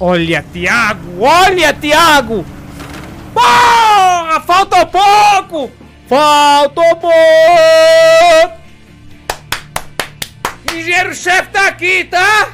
Olha, Thiago, Olha, Thiago! Porra! Falta pouco! Falta pouco! Engenheiro-chefe tá aqui, tá?